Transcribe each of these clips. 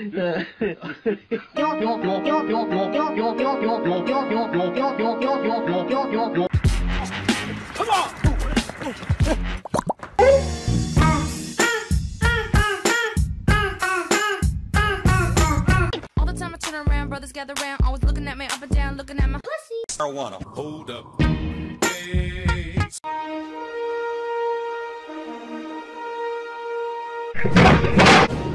All the time I turn around, brothers gather round, always looking at me up and down, looking at my pussy. Marijuana. Hold up. And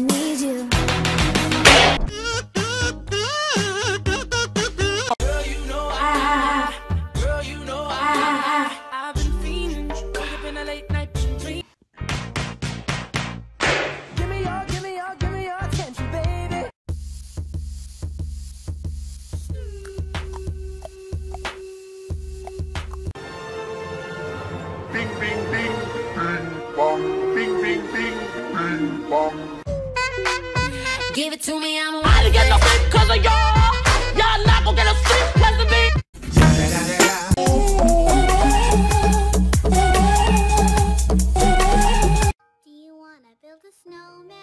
need you. It to me, I'm a I didn't get no sleep cause of y'all. Y'all not gonna get no sleep cause of me. Do you wanna build a snowman?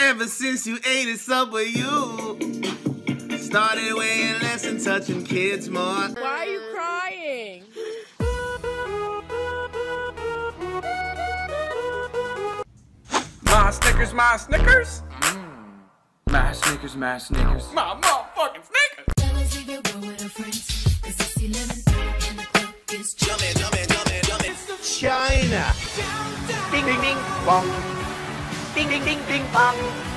Ever since you ate it up with you, started weighing less and touching kids more. Why are you Snickers, my Snickers. Mm. My Snickers, my Snickers. My motherfucking Snickers. Fellas leave your with her friends. Cause it's 11 and the club is jumping. China. Bing, bing, bing, bong. Bing, bing, bing, bing, bong.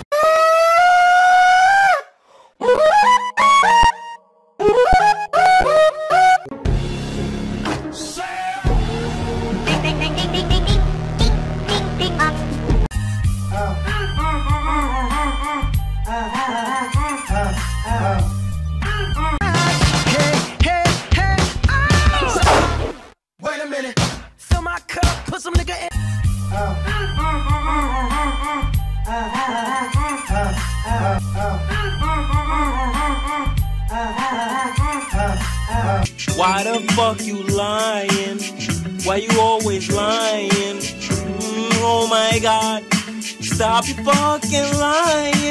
Nigga in. Why the fuck you lying? Why you always lying? Mm, oh my god. Stop fucking lying.